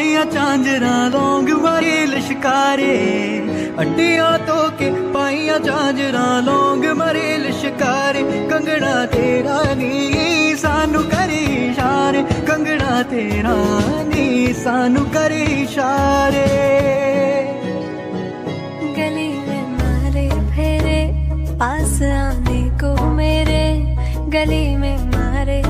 ਪਾਈਆਂ ਚਾਂਜਰਾ ਲੌਂਗ ਮਾਰੇ ਲਿਸ਼ਕਾਰੇ ਅੱਡੀਆਂ ਤੋਂ ਕੇ ਪਾਈਆਂ ਚਾਂਜਰਾ ਲੌਂਗ ਮਾਰੇ ਲਿਸ਼ਕਾਰੇ ਕੰਗਣਾ ਤੇਰਾ ਨੀ ਸਾਨੂੰ ਕਰੀ ਇਸ਼ਾਰੇ ਕੰਗਣਾ ਤੇਰਾ ਨੀ ਸਾਨੂੰ ਕਰੀ ਇਸ਼ਾਰੇ गली में मारे फेरे पास आने को मेरे गली में मारे